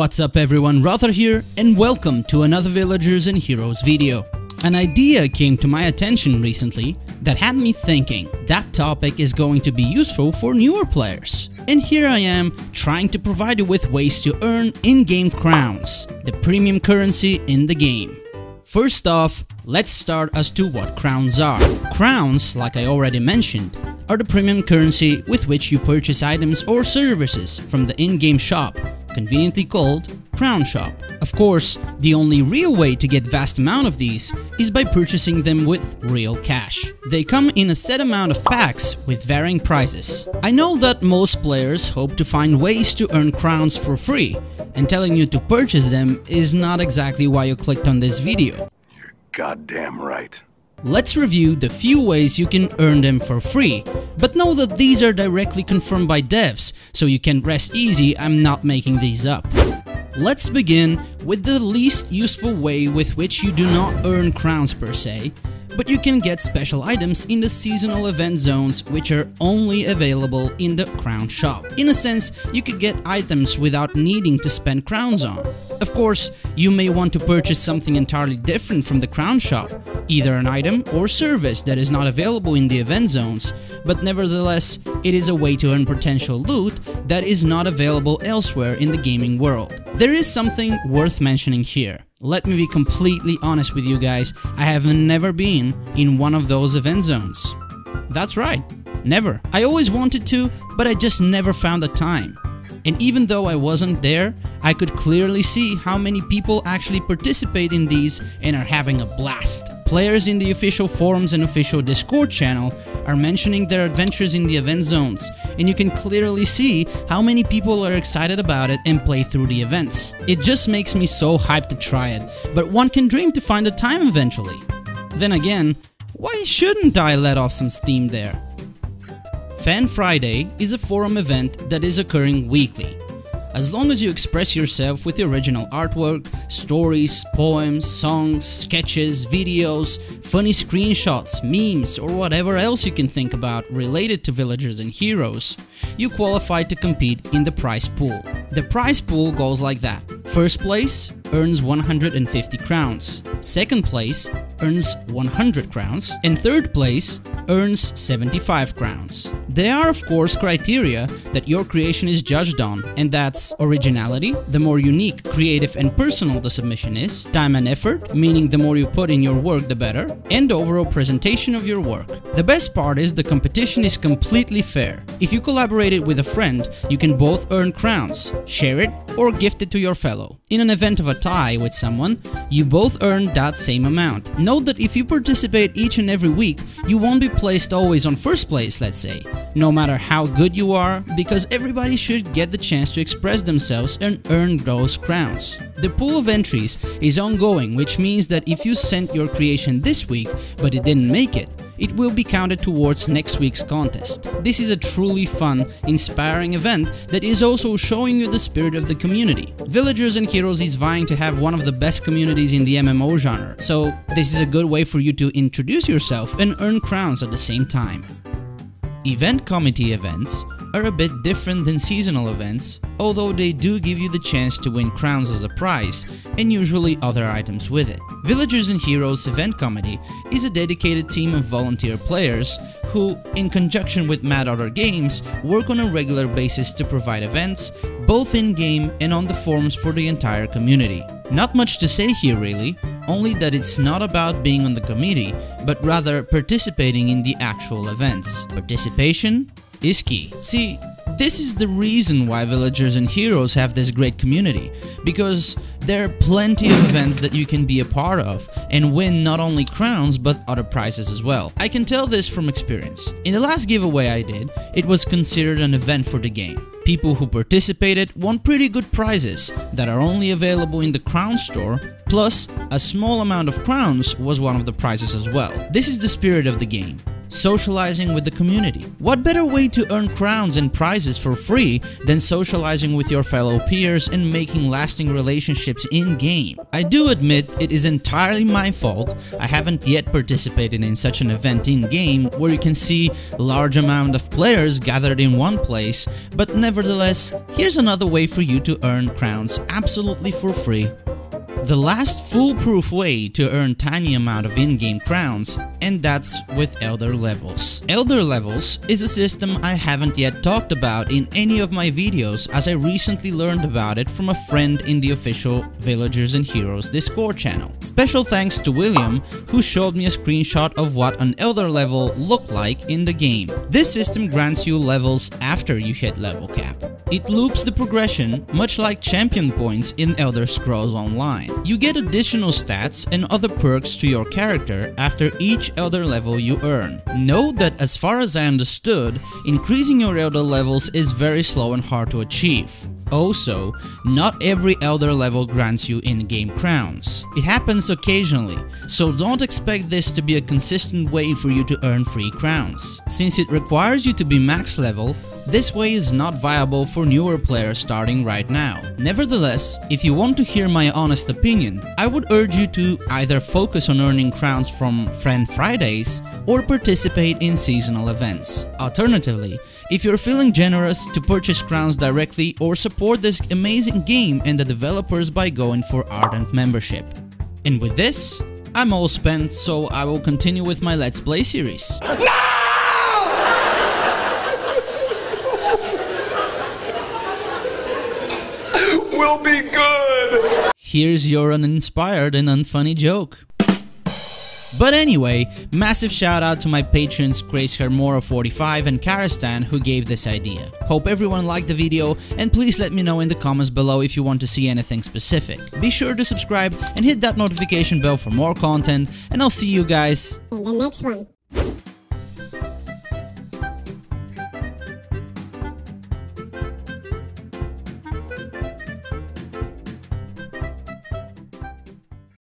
What's up everyone, Ralther here and welcome to another Villagers and Heroes video. An idea came to my attention recently that had me thinking that topic is going to be useful for newer players. And here I am trying to provide you with ways to earn in-game crowns, the premium currency in the game. First off, let's start as to what crowns are. Crowns, like I already mentioned, are the premium currency with which you purchase items or services from the in-game shop conveniently called Crown Shop. Of course, the only real way to get vast amount of these is by purchasing them with real cash. They come in a set amount of packs with varying prices. I know that most players hope to find ways to earn crowns for free, and telling you to purchase them is not exactly why you clicked on this video. You're goddamn right. Let's review the few ways you can earn them for free, but know that these are directly confirmed by devs, so you can rest easy I'm not making these up. Let's begin with the least useful way with which you do not earn crowns per se, but you can get special items in the seasonal event zones which are only available in the crown shop. In a sense, you could get items without needing to spend crowns on. Of course, you may want to purchase something entirely different from the crown shop, either an item or service that is not available in the event zones, but nevertheless, it is a way to earn potential loot that is not available elsewhere in the gaming world. There is something worth mentioning here. Let me be completely honest with you guys, I have never been in one of those event zones. That's right, never. I always wanted to, but I just never found the time. And even though I wasn't there, I could clearly see how many people actually participate in these and are having a blast. Players in the official forums and official Discord channel are mentioning their adventures in the event zones, and you can clearly see how many people are excited about it and play through the events. It just makes me so hyped to try it, but one can dream to find a time eventually. Then again, why shouldn't I let off some steam there? Fan Friday is a forum event that is occurring weekly. As long as you express yourself with original artwork, stories, poems, songs, sketches, videos, funny screenshots, memes, or whatever else you can think about related to villagers and heroes, you qualify to compete in the prize pool. The prize pool goes like that. First place earns 150 crowns, second place earns 100 crowns, and third place earns 75 crowns. There are of course criteria that your creation is judged on, and that's originality, the more unique, creative and personal the submission is, time and effort, meaning the more you put in your work the better, and overall presentation of your work. The best part is the competition is completely fair. If you collaborated with a friend, you can both earn crowns, share it, or gift it to your fellow. In an event of a tie with someone, you both earn that same amount. Note that if you participate each and every week, you won't be placed always on first place, let's say, no matter how good you are, because everybody should get the chance to express themselves and earn those crowns. The pool of entries is ongoing, which means that if you sent your creation this week, but it didn't make it, it will be counted towards next week's contest. This is a truly fun, inspiring event that is also showing you the spirit of the community. Villagers and Heroes is vying to have one of the best communities in the MMO genre, so this is a good way for you to introduce yourself and earn crowns at the same time. Event committee events are a bit different than seasonal events, although they do give you the chance to win crowns as a prize and usually other items with it. Villagers and Heroes Event Committee is a dedicated team of volunteer players who, in conjunction with Mad Otter Games, work on a regular basis to provide events, both in-game and on the forums for the entire community. Not much to say here really, only that it's not about being on the committee, but rather participating in the actual events. Participation is key. See, this is the reason why villagers and heroes have this great community, because there are plenty of events that you can be a part of and win not only crowns but other prizes as well. I can tell this from experience. In the last giveaway I did, it was considered an event for the game. People who participated won pretty good prizes that are only available in the crown store, plus a small amount of crowns was one of the prizes as well. This is the spirit of the game. Socializing with the community. What better way to earn crowns and prizes for free than socializing with your fellow peers and making lasting relationships in-game? I do admit it is entirely my fault, I haven't yet participated in such an event in-game where you can see large amount of players gathered in one place, but nevertheless, here's another way for you to earn crowns absolutely for free. The last foolproof way to earn tiny amount of in-game crowns and that's with Elder Levels. Elder Levels is a system I haven't yet talked about in any of my videos as I recently learned about it from a friend in the official Villagers and Heroes Discord channel. Special thanks to William who showed me a screenshot of what an Elder level looked like in the game. This system grants you levels after you hit level cap. It loops the progression, much like champion points in Elder Scrolls Online. You get additional stats and other perks to your character after each Elder level you earn. Note that as far as I understood, increasing your Elder levels is very slow and hard to achieve. Also, not every Elder level grants you in-game crowns. It happens occasionally, so don't expect this to be a consistent way for you to earn free crowns. Since it requires you to be max level, this way is not viable for newer players starting right now. Nevertheless, if you want to hear my honest opinion, I would urge you to either focus on earning crowns from Friend Fridays or participate in seasonal events. Alternatively, if you're feeling generous to purchase crowns directly or support this amazing game and the developers by going for Ardent membership. And with this, I'm all spent so I will continue with my Let's Play series. No! Will be good. Here's your uninspired and unfunny joke. But anyway, massive shout out to my patrons Grace Hermora45 and Karistan who gave this idea. Hope everyone liked the video and please let me know in the comments below if you want to see anything specific. Be sure to subscribe and hit that notification bell for more content and I'll see you guys in the next one.